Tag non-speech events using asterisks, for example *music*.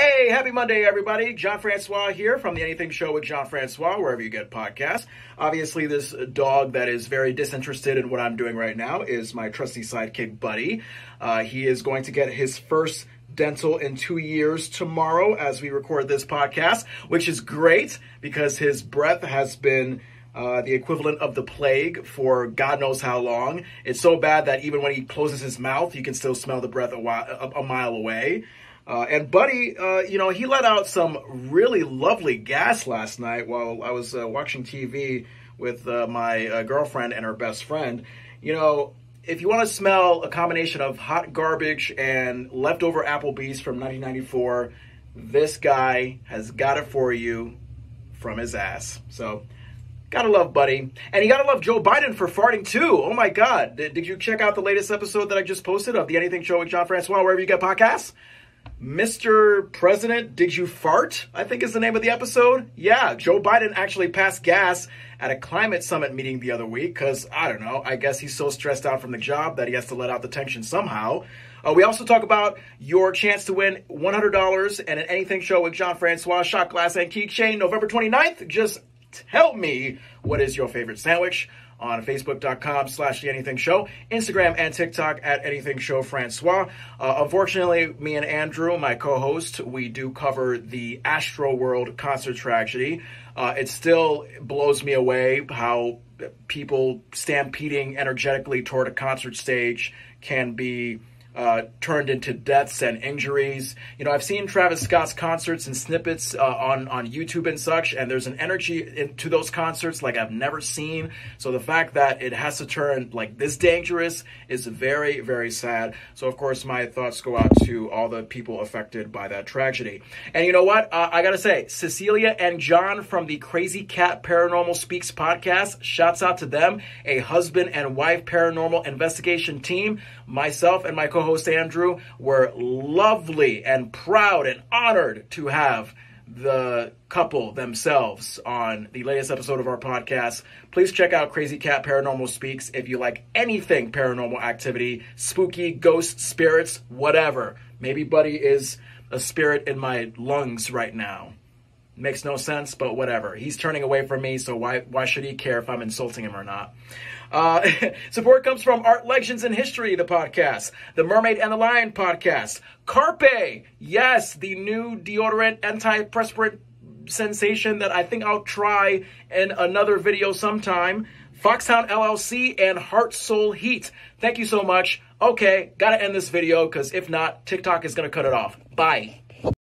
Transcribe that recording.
Hey, happy Monday, everybody. Jon Francois here from the Anything Show with Jon Francois, wherever you get podcasts. Obviously, this dog that is very disinterested in what I'm doing right now is my trusty sidekick, Buddy. Uh, he is going to get his first dental in two years tomorrow as we record this podcast, which is great because his breath has been uh, the equivalent of the plague for God knows how long. It's so bad that even when he closes his mouth, you can still smell the breath a, while, a, a mile away. Uh, and Buddy, uh, you know, he let out some really lovely gas last night while I was uh, watching TV with uh, my uh, girlfriend and her best friend. You know, if you want to smell a combination of hot garbage and leftover Applebee's from 1994, this guy has got it for you from his ass. So, gotta love Buddy. And you gotta love Joe Biden for farting too. Oh my God. Did, did you check out the latest episode that I just posted of the Anything Show with Jon Francois, wherever you get podcasts? Mr. President, did you fart? I think is the name of the episode. Yeah, Joe Biden actually passed gas at a climate summit meeting the other week because, I don't know, I guess he's so stressed out from the job that he has to let out the tension somehow. Uh, we also talk about your chance to win $100 and an Anything Show with Jon Francois shot glass and keychain November 29th. Just tell me what is your favorite sandwich on facebook.com slash the anything show instagram and tiktok at anything show francois. Uh, unfortunately me and andrew my co-host we do cover the Astroworld concert tragedy. Uh, it still blows me away how people stampeding energetically toward a concert stage can be uh, turned into deaths and injuries. You know, I've seen Travis Scott's concerts and snippets uh, on on YouTube and such, and there's an energy into those concerts like I've never seen. So the fact that it has to turn like this dangerous is very very sad. So of course my thoughts go out to all the people affected by that tragedy. And you know what? Uh, I gotta say, Cecelia and Jon from the Crazy Cat Paranormal Speaks podcast. Shouts out to them, a husband and wife paranormal investigation team. Myself and my co co host Andrew were lovely and proud and honored to have the couple themselves on the latest episode of our podcast. Please check out Crazy Cat Paranormal Speaks if you like anything paranormal activity, spooky, ghosts, spirits, whatever. Maybe Buddy is a spirit in my lungs right now. Makes no sense, but whatever. He's turning away from me, so why why should he care if I'm insulting him or not? Uh, *laughs* support comes from Art Legends and History, the podcast, the Mermaid and the Lion podcast, Carpe, yes, the new deodorant antiperspirant sensation that I think I'll try in another video sometime. Foxhound LLC and Heart Soul Heat. Thank you so much. Okay, gotta end this video because if not, TikTok is gonna cut it off. Bye.